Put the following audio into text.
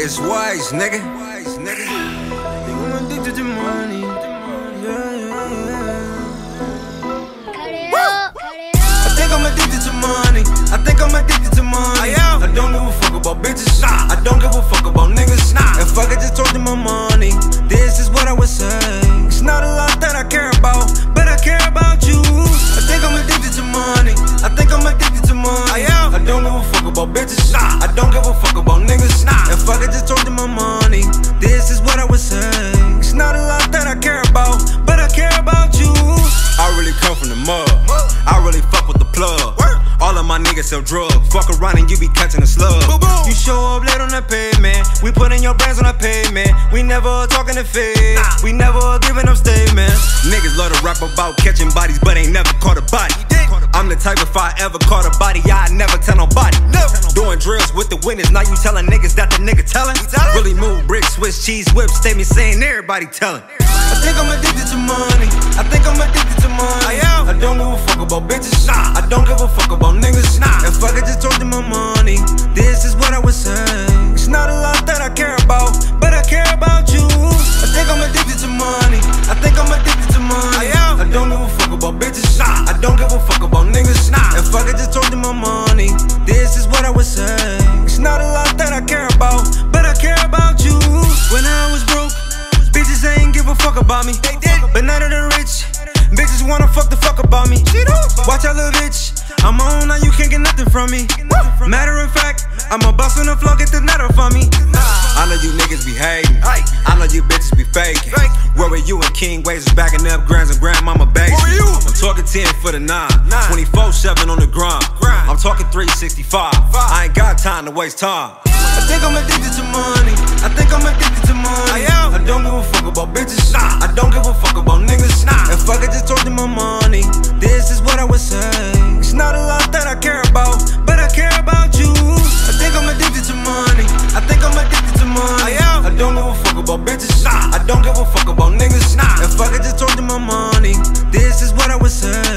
It's wise, nigga. Think I'm addicted to money. I think I'm addicted to money. I think I'm addicted to money. I am. I don't give a fuck about bitches. Nah. I don't give a fuck about niggas. Nah. If I could just told you my money, about bitches. Nah. I don't give a fuck about niggas. Nah. If I could just told you my money, this is what I would say. It's not a lot that I care about, but I care about you. I really come from the mud. I really fuck with the plug. All of my niggas sell drugs. Fuck around and you be catching a slug. You show up late on the pavement. We putting your brands on the pavement. We never talking to fake. We never giving up statements. Niggas love to rap about catching bodies, but ain't never caught a body. Type if I ever caught a body, I never tell nobody. Doing drills with the witness, now you telling niggas that the nigga telling. Really move bricks, Swiss cheese whip, statement saying everybody telling. I think I'm addicted to money. I think I'm addicted to money. I am. I don't give a fuck about bitches. Nah. I don't give a fuck about niggas. Nah. If I could just told you my money, this is what I would say. It's not a lot say. It's not a lot that I care about, but I care about you. When I was broke, bitches ain't give a fuck about me. They did. But none of I'm rich, bitches wanna fuck the fuck about me. Watch out, little bitch. I'm on now, you can't get nothing from me. Matter I'm a boss on the floor, get the nutter for me. I know you niggas be hating. I know you bitches be faking. Where were you and King Wayz backing up grands and grandmama you? I'm talking 10 for the 9. 24 7 on the grind. Grind. I'm talking 365. I ain't got time to waste time. I think I'm addicted to money. I think I'm addicted to money. I am. I don't give a fuck about bitches. Nah. I money. This is what I was serving.